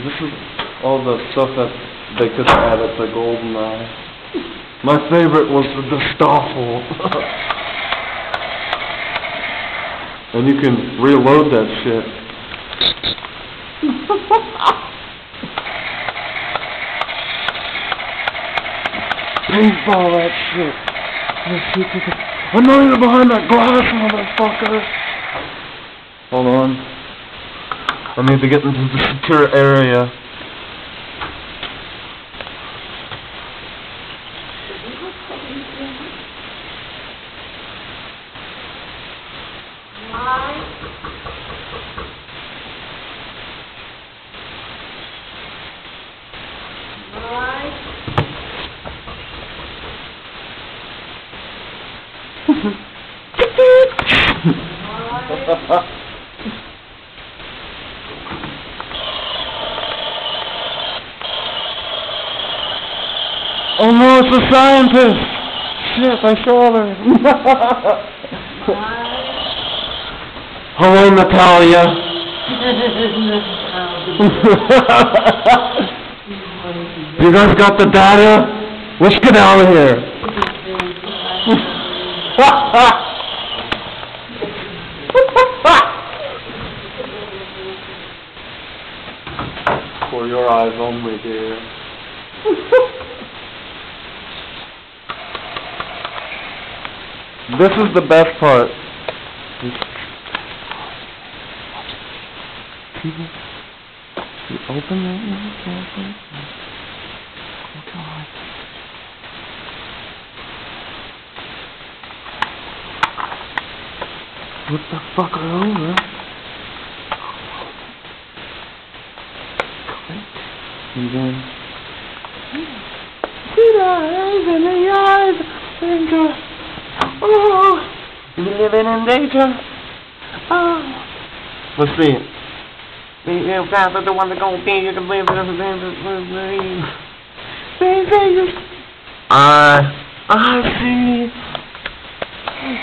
This is all the stuff that they could add at the GoldenEye. My favorite was the Gestapo. and you can reload that shit. Paintball that shit. I know you're behind that glass, motherfucker. Hold on. I need to get into the secure area. oh no, it's a scientist! Shit, I saw her. Hello, Natalia. you guys got the data? Let's get out of here. For your eyes only, dear. This is the best part. People, you open it. Oh God. Flip the fucker over. And then... See the eyes in the eyes and go, Oh, living in danger. Oh. Let's see. You guys are the one that gonna be, you can live in the I, I see.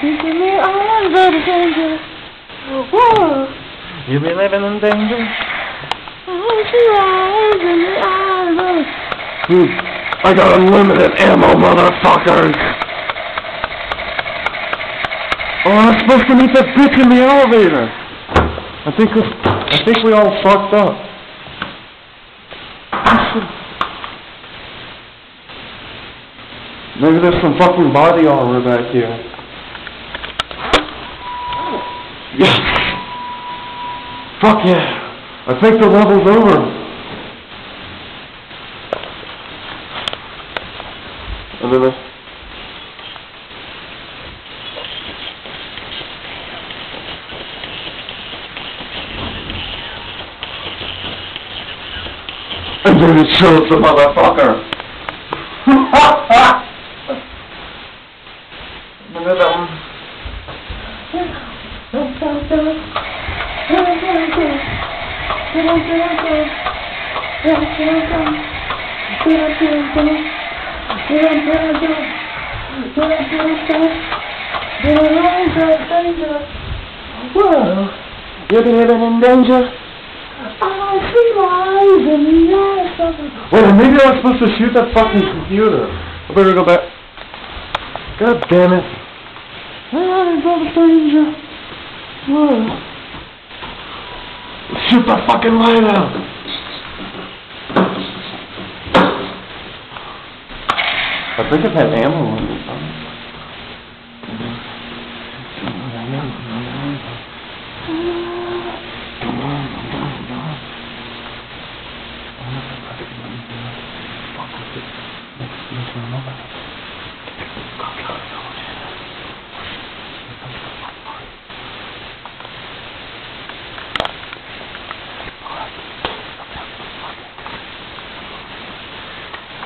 He's in the eyes of danger. Whoa. You be living in danger. I see eyes in the eyes of... Hmm. I got unlimited ammo, motherfuckers. Oh, I'm supposed to meet that bitch in the elevator. I think this, I think we all fucked up. Maybe there's some fucking body armor back here. Yes! Fuck yeah! I think the level's over. And then I... And shows the motherfucker. Look at that one. Whoa, you're living in danger. I see lies in the eyes of Wait, maybe I was supposed to shoot that fucking computer. I better go back. God damn it. Shoot the fucking light out. I think I've had ammo on this.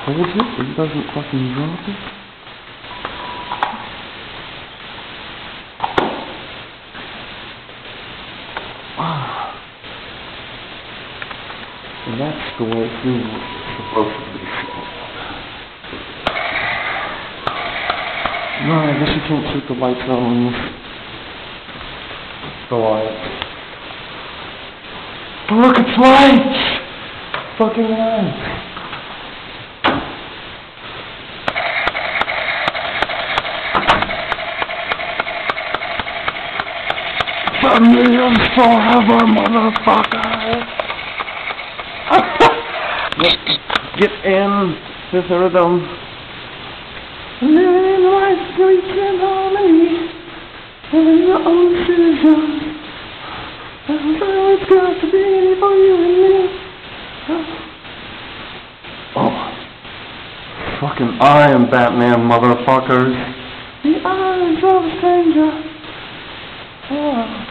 Hold it, it doesn't fucking drop it. Ah. And that's the way things are supposed to be. No, I guess you can't shoot the lights on. The light. Look, it's lights! Fucking lights. Millions forever, motherfucker! Get in this rhythm. Living life sweet and harmony. Living your own decisions. And so it's got to be for you and me. Oh. Fucking I am Batman, motherfuckers. The eyes of a stranger. Oh.